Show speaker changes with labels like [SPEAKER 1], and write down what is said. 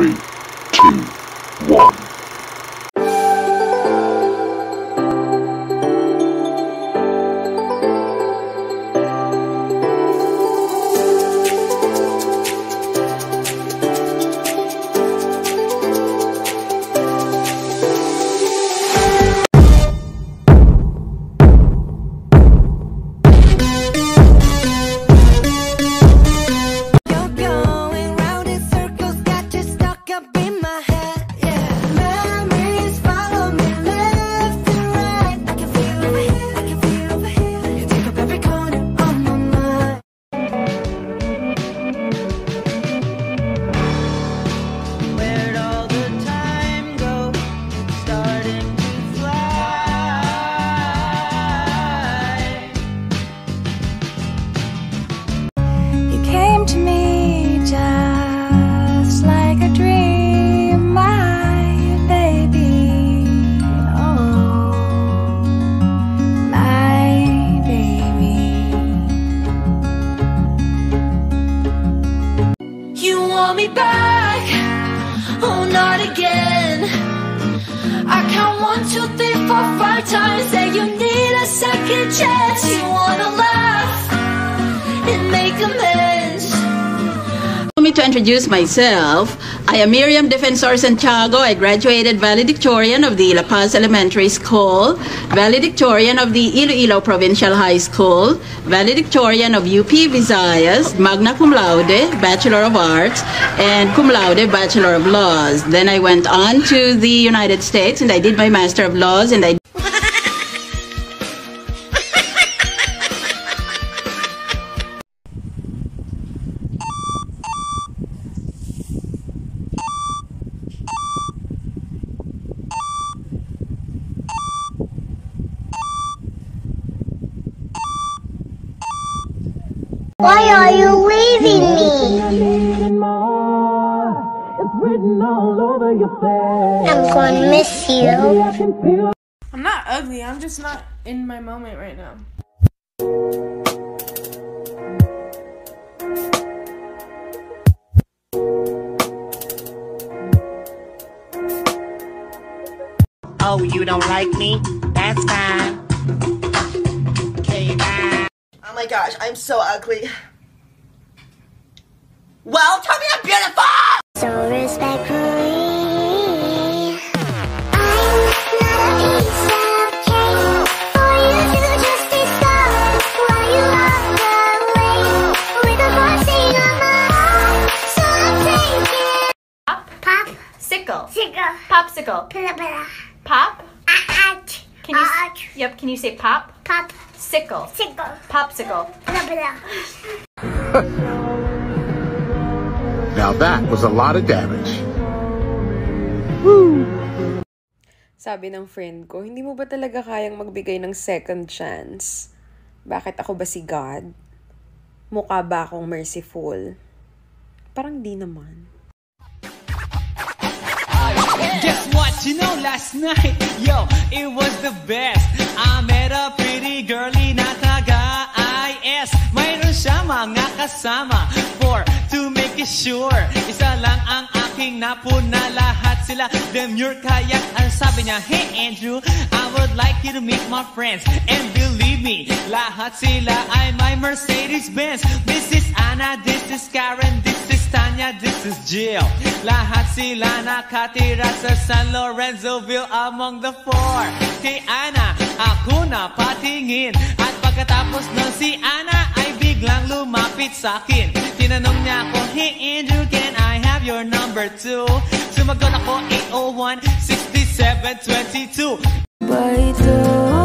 [SPEAKER 1] Three, two,
[SPEAKER 2] Want me back? Oh, not again. I count one, two, three, four, five times. Say you need a second chance. You wanna
[SPEAKER 3] to introduce myself. I am Miriam Defensor Santiago. I graduated valedictorian of the La Paz Elementary School, valedictorian of the Iloilo Provincial High School, valedictorian of UP Visayas, magna cum laude, Bachelor of Arts, and cum laude, Bachelor of Laws. Then I went on to the United States and I did my Master of Laws and I
[SPEAKER 4] Why are you leaving me? I'm gonna miss you.
[SPEAKER 5] I'm not ugly. I'm just not in my moment right now.
[SPEAKER 6] Oh, you don't like me? That's fine.
[SPEAKER 7] Gosh, I'm so ugly. Well, tell me I'm beautiful!
[SPEAKER 4] So respectfully. I'm not a piece of cake for you to just decide while you walk away with a blessing on my heart. So I take it. Pop.
[SPEAKER 8] Sickle.
[SPEAKER 4] Sickle.
[SPEAKER 8] Popsicle.
[SPEAKER 4] Pilla pilla.
[SPEAKER 8] Pop.
[SPEAKER 4] Ouch.
[SPEAKER 8] Can you?
[SPEAKER 4] Ouch.
[SPEAKER 8] Yep. Can you say pop?
[SPEAKER 4] Pop.
[SPEAKER 8] Sickle.
[SPEAKER 4] Sickle.
[SPEAKER 8] Popsicle.
[SPEAKER 4] Pilla pilla.
[SPEAKER 1] Now that was a lot of damage.
[SPEAKER 9] Sabi ng friend ko, hindi mo ba talaga kayang magbigay ng second chance? Bakit ako ba si God? Mukha ba akong merciful? Parang di naman.
[SPEAKER 6] Guess what? You know, last night, yo, it was the best. I met a pretty girlie na taga IS. Mayroon siya mga kasama for to make it sure. Isa lang ang aking napuna lahat sila. Demure kaya ang sabi niya, Hey Andrew, I would like you to meet my friends. And believe me, lahat sila ay my Mercedes Benz. This is Anna, this is Karen, this is Tanya, this is Jill. Lahat sila nakatira sa San Lorenzoville among the four. Kay Ana, ako na patingin. At pagkatapos nun si Ana ay biglang lumapit sa akin. Tinanong niya ako, Hey Andrew, can I have your number two? Sumagot ako 801-6722.
[SPEAKER 2] Ba ito